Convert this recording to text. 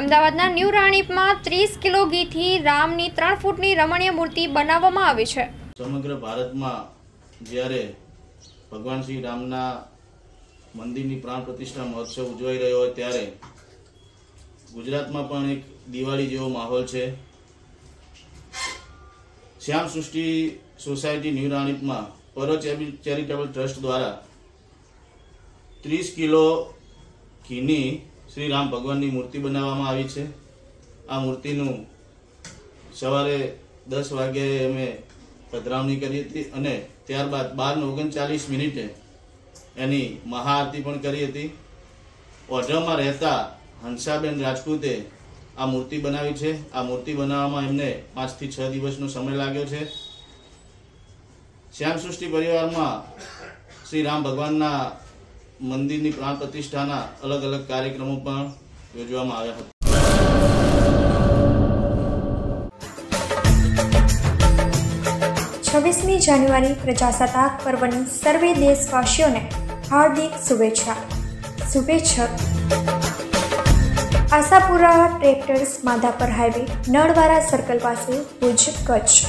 અમદાવાદના ન્યૂ રાણીપમાં ત્રીસ કિલો ઘીથી રામની ત્રણ ફૂટની રમણીય મૂર્તિ બનાવવામાં આવી છે. સમગ્ર ભારતમાં જ્યારે ભગવાન શ્રી રામના મંદિરની પ્રાણ પ્રતિષ્ઠા મહોત્સવ ઉજવાઈ રહ્યો હોય ત્યારે ગુજરાતમાં પણ એક દિવાળી જેવો માહોલ છે. શ્યામ સૃષ્ટિ સોસાયટી ન્યૂ રાણીપમાં પરો ચેરિટેબલ ટ્રસ્ટ દ્વારા ત્રીસ કિલો ઘીની શ્રી રામ ભગવાનની મૂર્તિ બનાવવામાં આવી છે. આ મૂર્તિનું સવારે દસ વાગ્યે અમે પધરાવણી કરી હતી અને ત્યારબાદ બાર ને ઓગણચાલીસ મિનિટે એની મહાઆરતી પણ કરી હતી. ઓઢામાં રહેતા હંસાબેન રાજપૂતે આ મૂર્તિ બનાવી છે. આ મૂર્તિ બનાવવામાં એમને પાંચથી છ દિવસનો સમય લાગ્યો છે. શ્યામ સૃષ્ટિ પરિવારમાં શ્રી રામ ભગવાનના મંદિરની પ્રાણ પ્રતિષ્ઠાના અલગ અલગ કાર્યક્રમો પણ યોજવામાં આવ્યા હતા. છવ્વીસમી જાન્યુઆરી પ્રજાસત્તાક પર્વની સર્વે દેશવાસીઓને હાર્દિક શુભેચ્છા. શુભેચ્છક. Ashapura tractors Madhapar highway Nalwara circle પાસે ભુજ કચ્છ.